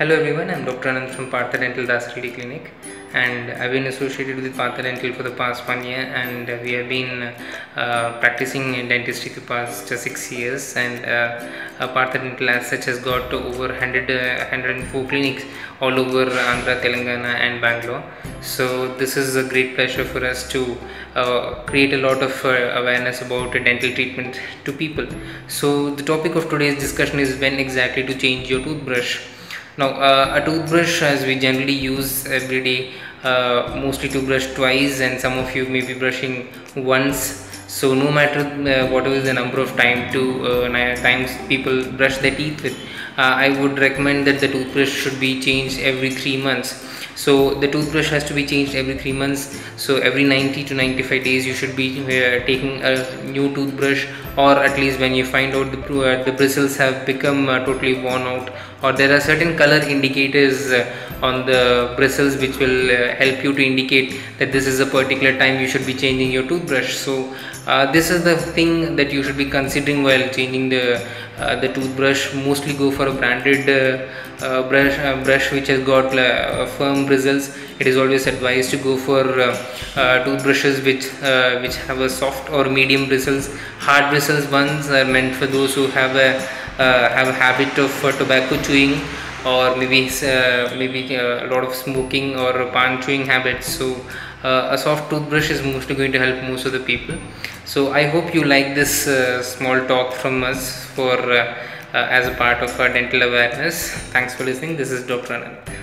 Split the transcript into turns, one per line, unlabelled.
Hello everyone, I'm Dr. Anand from Partha Dental Dasaredi Clinic and I've been associated with Partha Dental for the past one year and we have been uh, practicing in dentistry for the past six years and uh, uh, Partha Dental as such has got over 100, uh, 104 clinics all over Andhra, Telangana and Bangalore. So this is a great pleasure for us to uh, create a lot of uh, awareness about dental treatment to people. So the topic of today's discussion is when exactly to change your toothbrush. Now, uh, a toothbrush, as we generally use every day, uh, mostly to brush twice, and some of you may be brushing once. So, no matter uh, whatever is the number of time to uh, times people brush their teeth with, uh, I would recommend that the toothbrush should be changed every three months. So, the toothbrush has to be changed every three months. So, every 90 to 95 days, you should be uh, taking a new toothbrush, or at least when you find out the, the bristles have become totally worn out or there are certain color indicators uh, on the bristles which will uh, help you to indicate that this is a particular time you should be changing your toothbrush. So uh, this is the thing that you should be considering while changing the uh, the toothbrush. Mostly go for a branded uh, uh, brush brush which has got firm bristles. It is always advised to go for toothbrushes which which have a soft or medium bristles. Hard bristles ones are meant for those who have a Uh, have a habit of uh, tobacco chewing or maybe uh, maybe uh, a lot of smoking or pan chewing habits. So uh, a soft toothbrush is mostly going to help most of the people. So i hope you like this small talk from us for as a part of our dental awareness. Thanks for listening. This is dr anand